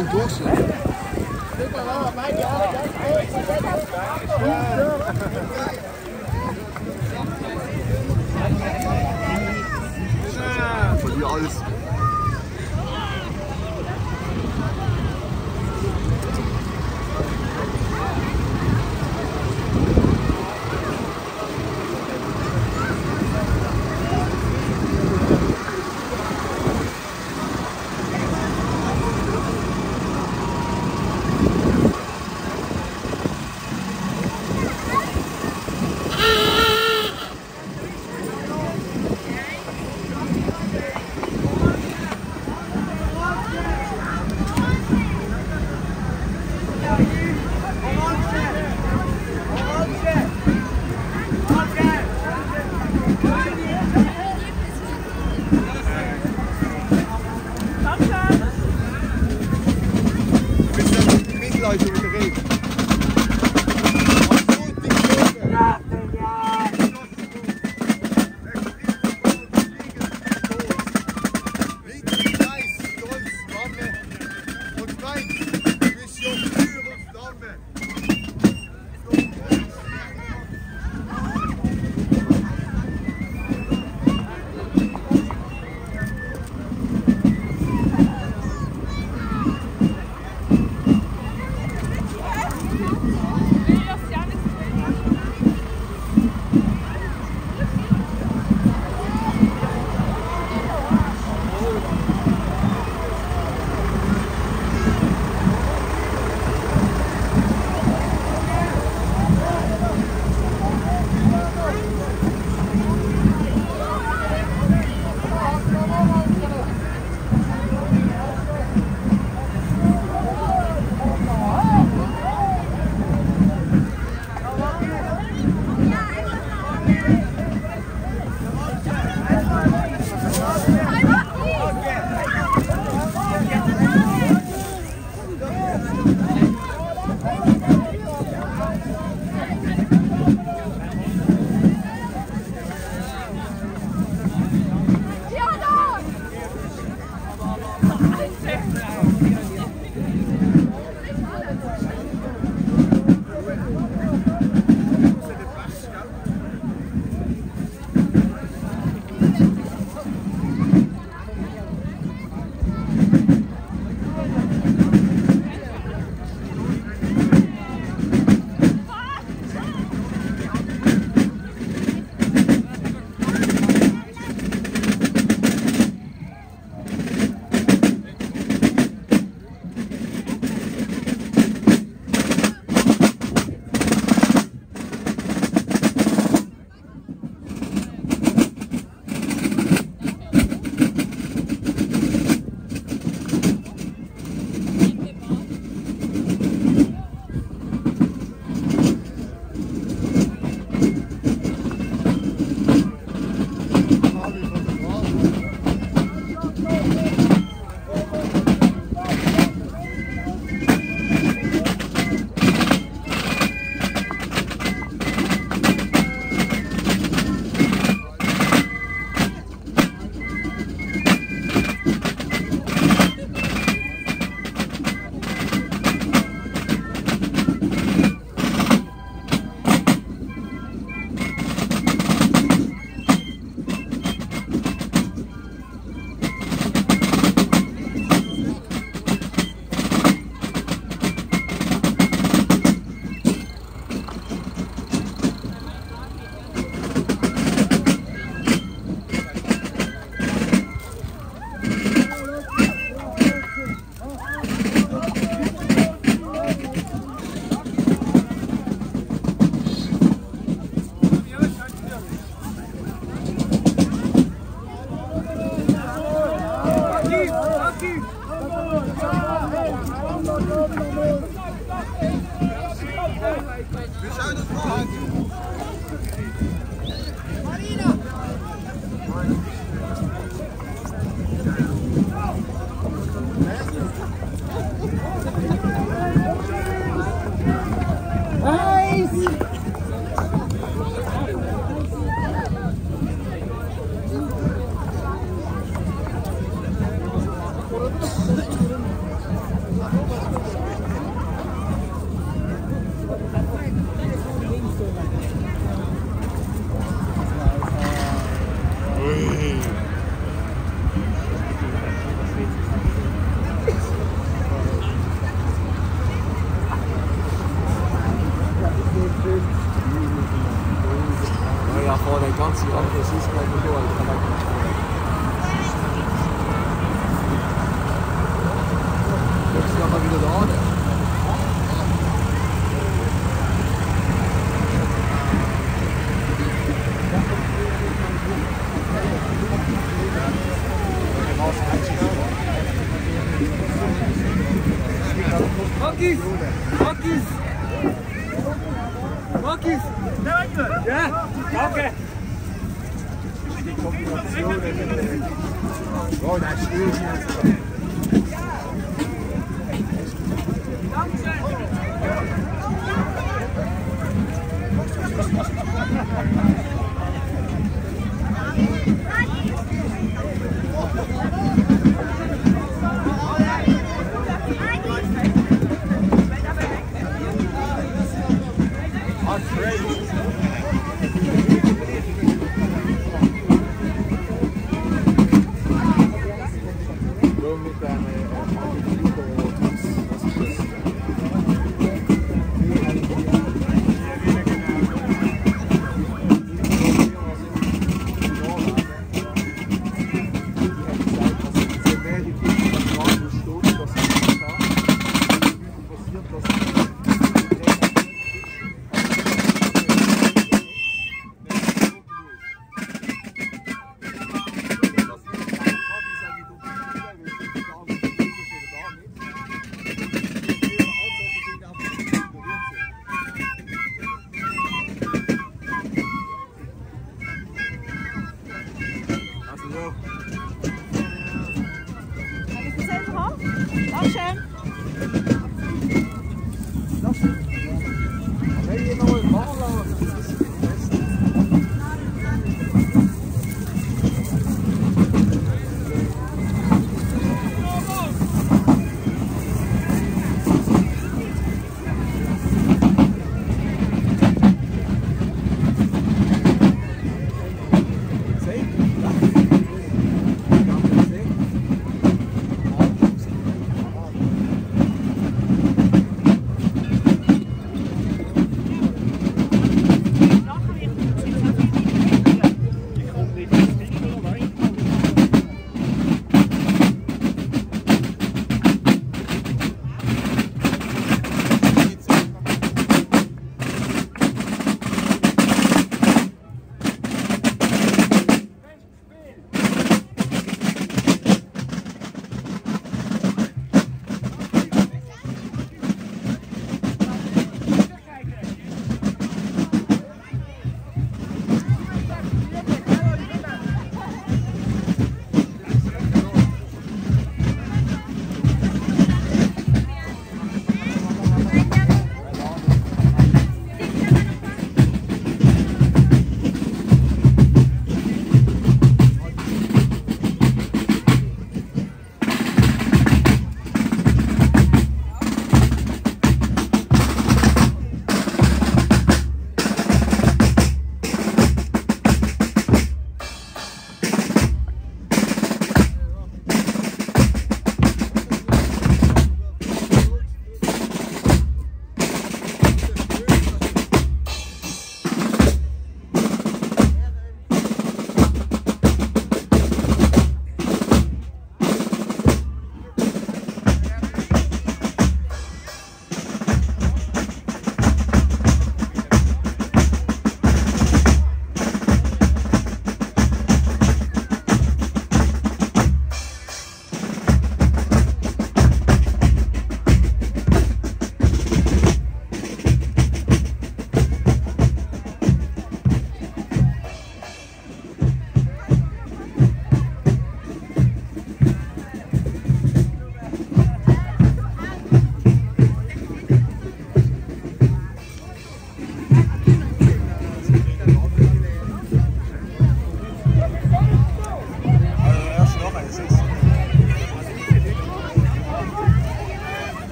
Oh, Durchschnitt. Von dir alles. 20 Jahre, das ist mein Mittelalter.